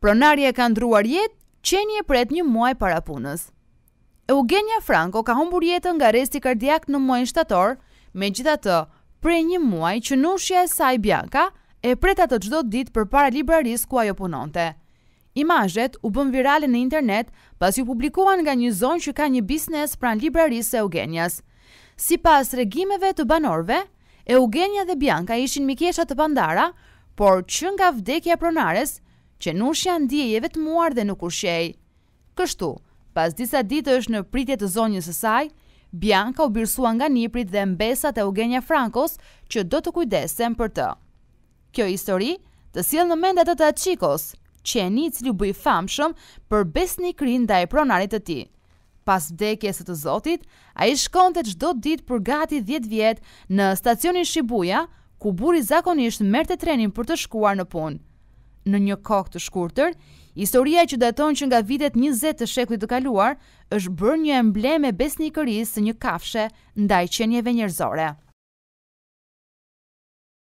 Pronarja ka ndërruar jetë, qeni e pret një muaj para punës. Eugenia Franco ka humbur jetën nga arresti kardiak në muajin shtator, megjithatë, prej një muaji qenushja e saj Bianca e pret atë çdo ditë përpara librarisë ku ajo punonte. Imazhet u bënë virale në internet pasi u publikuan nga një zonjë që ka një biznes pranë librarisë së Eugenias. Sipas tregimeve të banorëve, Eugenia dhe Bianca ishin mikesha të pandara, por që nga vdekja e pronares, qenushja ndihej e vetmuar dhe nuk ushqej. Kështu, pas disa ditësh në pritje të zonjës së saj, Bianca u birësua nga nipërit dhe mbesat e Eugenia Francos që do të kujdesen për të. Kjo histori të sjell në mend atë të Hachikos, qeni i cili u bë i famshëm për besnikërinë ndaj pronarit të tij. Pas vdekjes së të zotit, ai shkonte çdo ditë për gati dhjetë vjet në stacionin Shibuya, ku burri zakonisht merrte trenin për të shkuar në punë. Në një kohë të shkurtër, historia që daton që nga vitet njëzet të shekullit të kaluar është bërë një emblemë e besnikërisë së një kafshe ndaj qenieve njerëzore.